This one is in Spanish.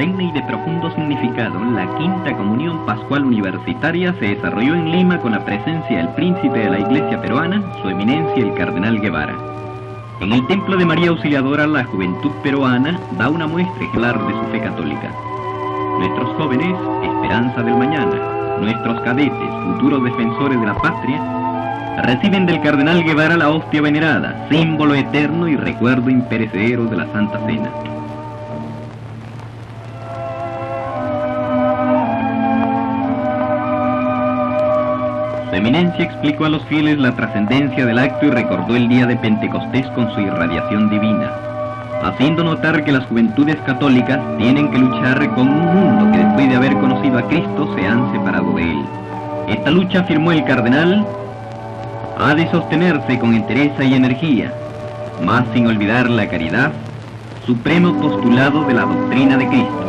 y de profundo significado, la quinta comunión pascual universitaria se desarrolló en Lima con la presencia del príncipe de la iglesia peruana, su eminencia el cardenal Guevara. En el templo de María Auxiliadora, la juventud peruana da una muestra ejemplar de su fe católica. Nuestros jóvenes, esperanza del mañana, nuestros cadetes, futuros defensores de la patria, reciben del cardenal Guevara la hostia venerada, símbolo eterno y recuerdo imperecedero de la Santa Cena. Su eminencia explicó a los fieles la trascendencia del acto y recordó el día de Pentecostés con su irradiación divina, haciendo notar que las juventudes católicas tienen que luchar con un mundo que después de haber conocido a Cristo se han separado de él. Esta lucha, afirmó el cardenal, ha de sostenerse con entereza y energía, más sin olvidar la caridad, supremo postulado de la doctrina de Cristo.